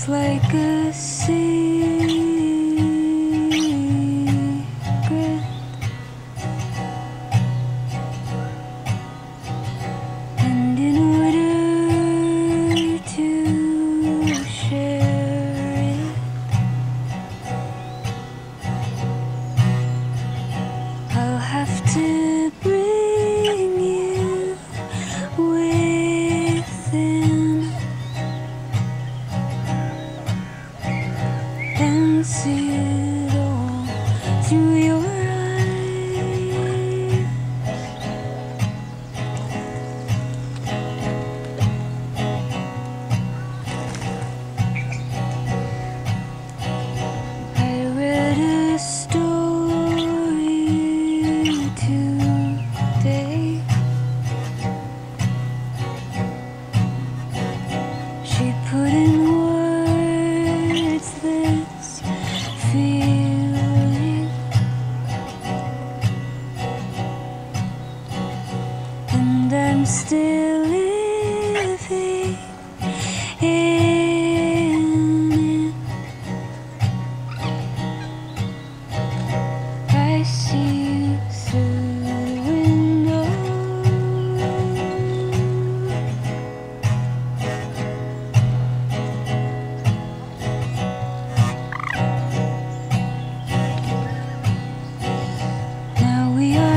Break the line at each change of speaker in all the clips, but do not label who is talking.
secret. And in order to share it, I'll have to see it all through your feeling,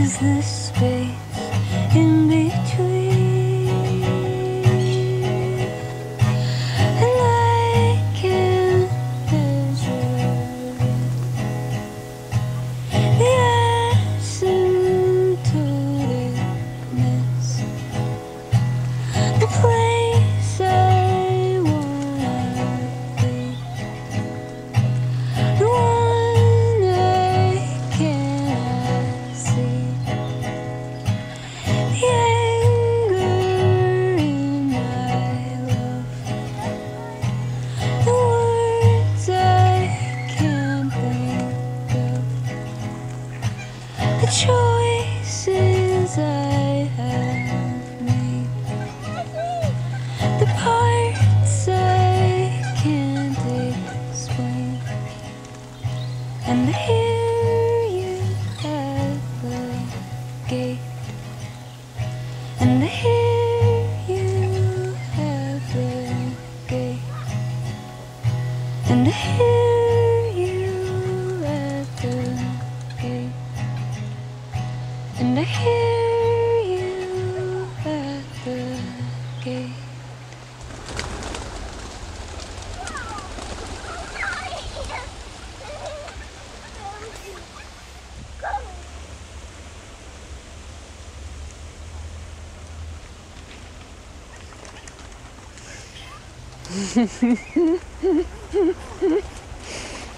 is this space in between? Choices I have made, the parts I can't explain, and hear you at the gate. And hear you at the gate. And I And I hear you at the gate.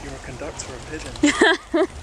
You're a conductor of pigeons.